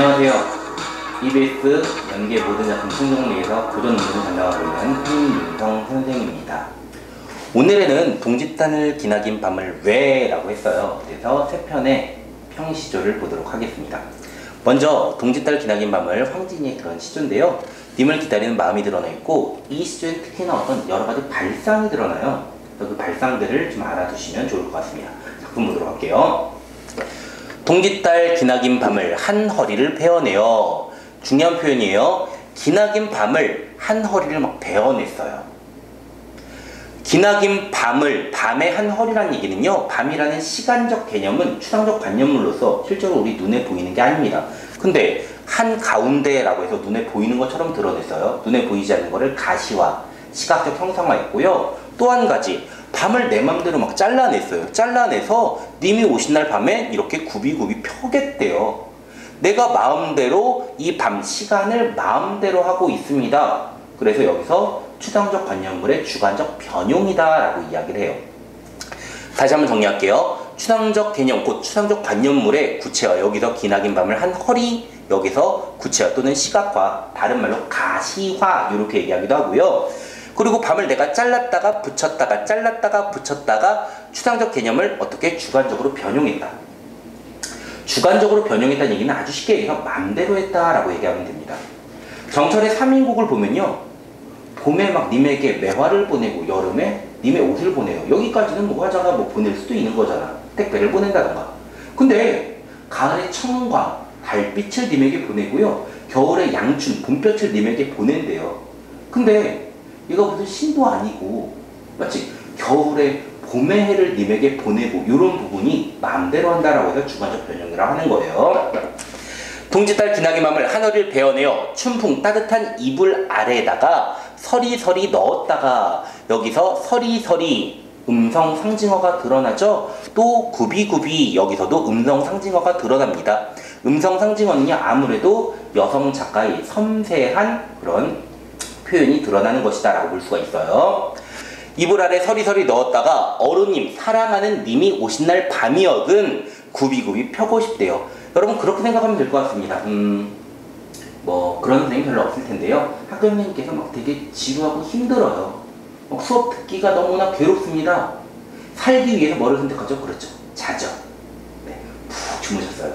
안녕하세요. EBS 연계 모든 작품 충정리에서 고전 논문을 담당하고 있는 한윤성 선생입니다. 오늘에는 동짓단을 기나긴 밤을 왜? 라고 했어요. 그래서 세 편의 평시조를 보도록 하겠습니다. 먼저 동짓달 기나긴 밤을 황진이의 그런 시조인데요. 님을 기다리는 마음이 드러나 있고 이 시조엔 특히나 어떤 여러 가지 발상이 드러나요. 그 발상들을 좀 알아두시면 좋을 것 같습니다. 작품 보도록 할게요. 동짓달 기나긴 밤을 한 허리를 베어내요. 중요한 표현이에요. 기나긴 밤을 한 허리를 막 베어냈어요. 기나긴 밤을 밤의 한 허리라는 얘기는요. 밤이라는 시간적 개념은 추상적 관념물로서 실제로 우리 눈에 보이는 게 아닙니다. 근데 한 가운데라고 해서 눈에 보이는 것처럼 드러냈어요. 눈에 보이지 않는 것을 가시화, 시각적 형상화했고요. 또 한 가지 밤을 내 맘대로 막 잘라냈어요. 잘라내서 님이 오신 날 밤에 이렇게 굽이굽이 펴겠대요. 내가 마음대로 이 밤 시간을 마음대로 하고 있습니다. 그래서 여기서 추상적 관념물의 주관적 변용이다 라고 이야기를 해요. 다시 한번 정리할게요. 추상적 개념, 곧 추상적 관념물의 구체화, 여기서 기나긴 밤을 한 허리, 여기서 구체화 또는 시각화, 다른 말로 가시화 이렇게 얘기하기도 하고요. 그리고 밤을 내가 잘랐다가 붙였다가 잘랐다가 붙였다가 추상적 개념을 어떻게 주관적으로 변용했다. 주관적으로 변형했다는 얘기는 아주 쉽게 얘기해서 맘대로 했다라고 얘기하면 됩니다. 정철의 3인곡을 보면요. 봄에 막 님에게 매화를 보내고 여름에 님의 옷을 보내요. 여기까지는 뭐 화자가 뭐 보낼 수도 있는 거잖아. 택배를 보낸다던가. 근데 가을에 청과 달빛을 님에게 보내고요. 겨울에 양춘, 봄볕을 님에게 보낸대요. 근데 얘가 무슨 신도 아니고 마치 겨울에 봄의 해를 님에게 보내고 이런 부분이 마음대로 한다라고 해서 주관적 변형이라고 하는 거예요. 동짓달 기나긴 맘을 하늘을 베어내어 춘풍 따뜻한 이불 아래에다가 서리서리 넣었다가 여기서 서리서리 음성 상징어가 드러나죠. 또 구비구비 여기서도 음성 상징어가 드러납니다. 음성 상징어는요 아무래도 여성 작가의 섬세한 그런 표현이 드러나는 것이다 라고 볼 수가 있어요. 이불 아래 서리서리 넣었다가 어른님 사랑하는 님이 오신 날 밤이역은 구비구비 펴고 싶대요. 여러분 그렇게 생각하면 될 것 같습니다. 음, 뭐 그런 선생님 별로 없을 텐데요. 학교 선생님께서 막 되게 지루하고 힘들어요. 막 수업 듣기가 너무나 괴롭습니다. 살기 위해서 뭐를 선택하죠? 그렇죠. 자죠. 네, 푹 주무셨어요.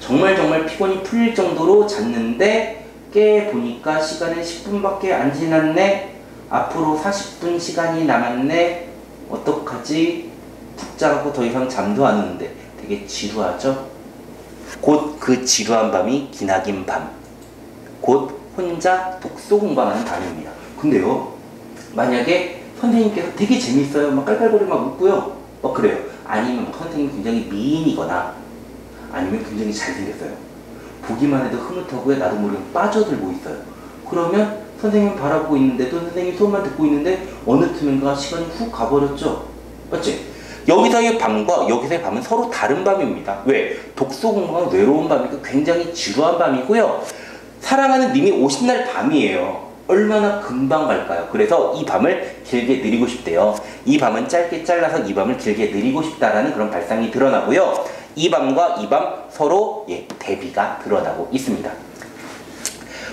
정말 정말 피곤이 풀릴 정도로 잤는데 깨 보니까 시간은 10분밖에 안 지났네. 앞으로 40분 시간이 남았네. 어떡하지? 푹 자고 더 이상 잠도 안 오는데 되게 지루하죠? 곧 그 지루한 밤이 기나긴 밤. 곧 혼자 독서 공부하는 밤입니다. 근데요, 만약에 선생님께서 되게 재밌어요. 막 깔깔거리 막 웃고요. 막 그래요. 아니면 막 선생님이 굉장히 미인이거나 아니면 굉장히 잘생겼어요. 보기만 해도 흐뭇하고요. 나도 모르게 빠져들고 있어요. 그러면 선생님 바라보고 있는데도 선생님 수업만 듣고 있는데 어느 틈인가 시간이 훅 가버렸죠. 맞지? 여기서의 밤과 여기서의 밤은 서로 다른 밤입니다. 왜? 독서 공부가 외로운 밤이고 굉장히 지루한 밤이고요. 사랑하는 님이 오신 날 밤이에요. 얼마나 금방 갈까요? 그래서 이 밤을 길게 느리고 싶대요. 이 밤은 짧게 잘라서 이 밤을 길게 느리고 싶다라는 그런 발상이 드러나고요. 이 밤과 이 밤 서로 예, 대비가 드러나고 있습니다.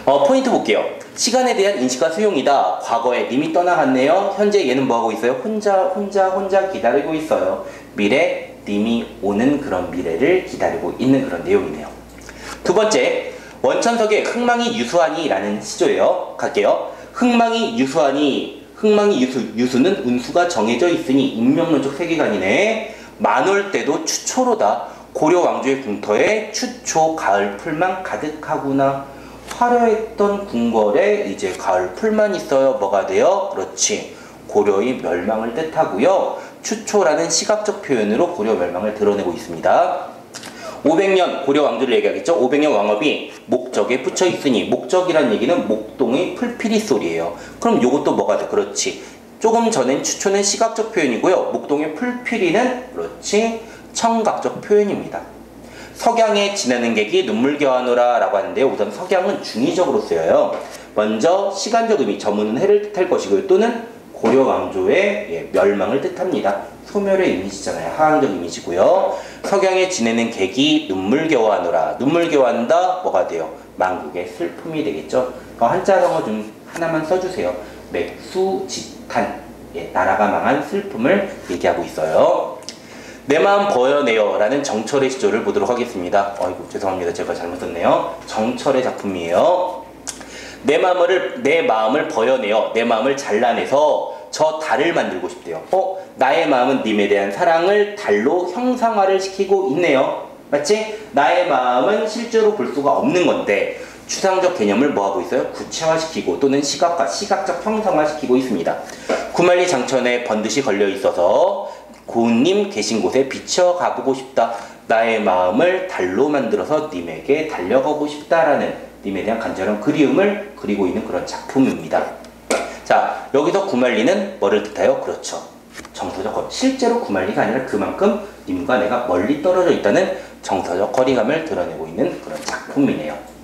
어, 포인트 볼게요. 시간에 대한 인식과 수용이다. 과거에 님이 떠나갔네요. 현재 얘는 뭐하고 있어요? 혼자, 혼자, 혼자 기다리고 있어요. 미래, 님이 오는 그런 미래를 기다리고 있는 그런 내용이네요. 두 번째, 원천석의 흥망이 유수하니라는 시조예요. 갈게요. 흥망이 유수하니, 흥망이 유수, 유수는 운수가 정해져 있으니 운명론적 세계관이네. 만월 때도 추초로다. 고려 왕조의 궁터에 추초 가을 풀만 가득하구나. 화려했던 궁궐에 이제 가을 풀만 있어요. 뭐가 돼요? 그렇지. 고려의 멸망을 뜻하고요. 추초라는 시각적 표현으로 고려 멸망을 드러내고 있습니다. 500년 고려 왕조를 얘기하겠죠. 500년 왕업이 목적에 붙여 있으니 목적이란 얘기는 목동의 풀피리 소리예요. 그럼 요것도 뭐가 돼? 그렇지. 조금 전엔 추초는 시각적 표현이고요. 목동의 풀피리는 그렇지 청각적 표현입니다. 석양에 지나는 객이 눈물겨하노라 라고 하는데요. 우선 석양은 중의적으로 쓰여요. 먼저 시간적 의미, 저문은 해를 뜻할 것이고요. 또는 고려 왕조의 예, 멸망을 뜻합니다. 소멸의 이미지잖아요. 하향적 이미지고요. 석양에 지내는 객이 눈물겨워하노라. 눈물겨워한다. 뭐가 돼요? 망국의 슬픔이 되겠죠. 그 한자성어 좀 하나만 써주세요. 맥수지탄. 예, 나라가 망한 슬픔을 얘기하고 있어요. 내 마음 버여내요 라는 정철의 시조를 보도록 하겠습니다. 어이구 죄송합니다. 제가 잘못 썼네요. 정철의 작품이에요. 내 마음을 내 마음을 버여내어 내 마음을 잘라내서 저 달을 만들고 싶대요. 어, 나의 마음은 님에 대한 사랑을 달로 형상화를 시키고 있네요. 맞지? 나의 마음은 실제로 볼 수가 없는 건데 추상적 개념을 뭐하고 있어요? 구체화시키고 또는 시각화, 시각적 형상화시키고 있습니다. 구만리 장천에 번듯이 걸려 있어서 고운님 계신 곳에 비춰가보고 싶다. 나의 마음을 달로 만들어서 님에게 달려가고 싶다라는 님에 대한 간절한 그리움을 그리고 있는 그런 작품입니다. 자, 여기서 구말리는 뭐를 뜻해요? 그렇죠. 정서적 거리. 실제로 구말리가 아니라 그만큼 님과 내가 멀리 떨어져 있다는 정서적 거리감을 드러내고 있는 그런 작품이네요.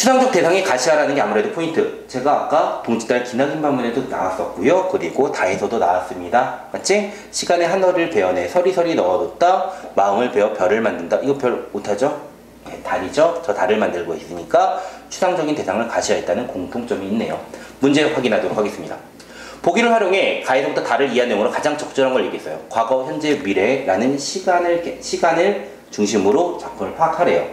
추상적 대상이 가시화라는 게 아무래도 포인트. 제가 아까 동지달 기나긴 반문에도 나왔었고요. 그리고 다에서도 나왔습니다. 맞지? 시간의 하늘을 베어내 서리서리 넣어뒀다. 마음을 베어 별을 만든다. 이거 별 못하죠? 네, 달이죠? 저 달을 만들고 있으니까 추상적인 대상을 가시화했다는 공통점이 있네요. 문제 확인하도록 하겠습니다. 보기를 활용해 가에서부터 달을 이해한 내용으로 가장 적절한 걸 얘기했어요. 과거, 현재, 미래라는 시간을, 시간을 중심으로 작품을 파악하래요.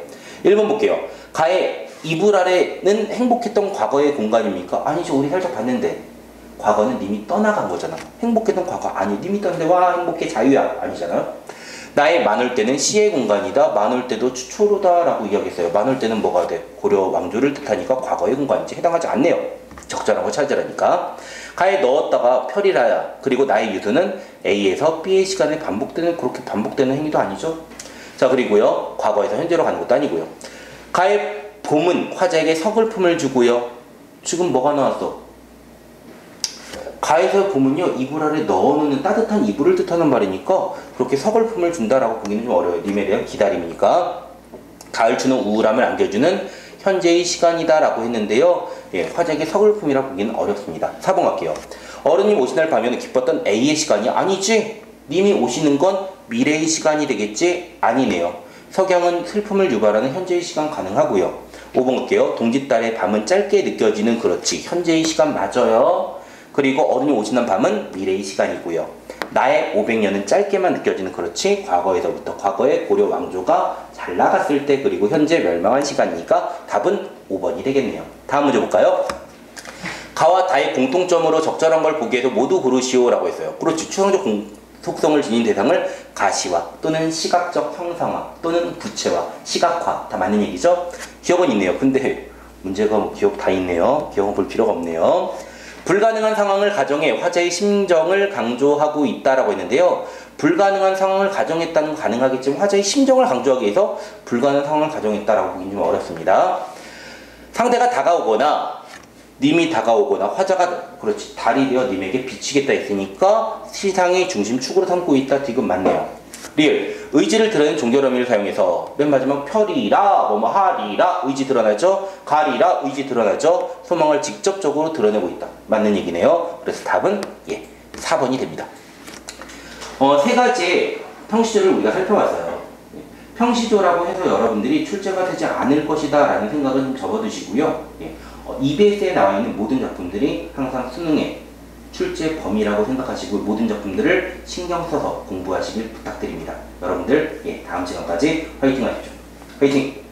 1번 볼게요. 가에 이불 아래는 행복했던 과거의 공간입니까? 아니죠. 우리 살짝 봤는데. 과거는 님이 떠나간 거잖아. 행복했던 과거. 아니, 님이 떠는데 와, 행복해, 자유야. 아니잖아요. 나의 많을 때는 시의 공간이다. 많을 때도 추초로다 라고 이야기했어요. 많을 때는 뭐가 돼? 고려 왕조를 뜻하니까 과거의 공간인지 해당하지 않네요. 적절한 거 찾으라니까. 가에 넣었다가 펼이라야. 그리고 나의 유도는 A에서 B의 시간에 반복되는 그렇게 반복되는 행위도 아니죠. 자 그리고요. 과거에서 현재로 가는 것도 아니고요. 가에 봄은 화자에게 서글픔을 주고요. 지금 뭐가 나왔어? 가에서 봄은요 이불 아래 넣어놓는 따뜻한 이불을 뜻하는 말이니까 그렇게 서글픔을 준다라고 보기는 좀 어려워요. 님에 대한 기다림이니까 가을 주는 우울함을 안겨주는 현재의 시간이다라고 했는데요. 예, 화자에게 서글픔이라 보기는 어렵습니다. 4번 갈게요. 어른님 오신 날 밤에는 기뻤던 A의 시간이 아니지? 님이 오시는 건 미래의 시간이 되겠지? 아니네요. 석양은 슬픔을 유발하는 현재의 시간 가능하고요. 5번 갈게요. 동짓달의 밤은 짧게 느껴지는 그렇지. 현재의 시간 맞아요. 그리고 어른이 오시는 밤은 미래의 시간이고요. 나의 500년은 짧게만 느껴지는 그렇지. 과거에서부터 과거의 고려 왕조가 잘 나갔을 때 그리고 현재 멸망한 시간이니까 답은 5번이 되겠네요. 다음 문제 볼까요? 가와 다의 공통점으로 적절한 걸 보기 위해서 모두 고르시오라고 했어요. 그렇지. 추상적 공, 속성을 지닌 대상을 가시화 또는 시각적 형상화 또는 구체화, 시각화 다 맞는 얘기죠? 기억은 있네요. 근데 문제가 뭐 기억 다 있네요. 기억은 볼 필요가 없네요. 불가능한 상황을 가정해 화제의 심정을 강조하고 있다라고 했는데요. 불가능한 상황을 가정했다는 건 가능하겠지만 화제의 심정을 강조하기 위해서 불가능한 상황을 가정했다라고 보기는 좀 어렵습니다. 상대가 다가오거나 님이 다가오거나 화자가 그렇지 달이 되어 님에게 비치겠다 했으니까 시상의 중심 축으로 삼고 있다. 지금 맞네요. 리을. 의지를 드러내는 종결 어미를 사용해서 맨 마지막 펼이라 뭐뭐 하리라 의지 드러나죠? 가리라 의지 드러나죠? 소망을 직접적으로 드러내고 있다. 맞는 얘기네요. 그래서 답은 예 4번이 됩니다. 어, 세 가지 평시조를 우리가 살펴봤어요. 평시조라고 해서 여러분들이 출제가 되지 않을 것이다 라는 생각은 좀 접어두시고요. 예. 어, EBS에 나와 있는 모든 작품들이 항상 수능에 출제 범위라고 생각하시고 모든 작품들을 신경 써서 공부하시길 부탁드립니다. 여러분들 예, 다음 시간까지 화이팅 하십시오. 화이팅!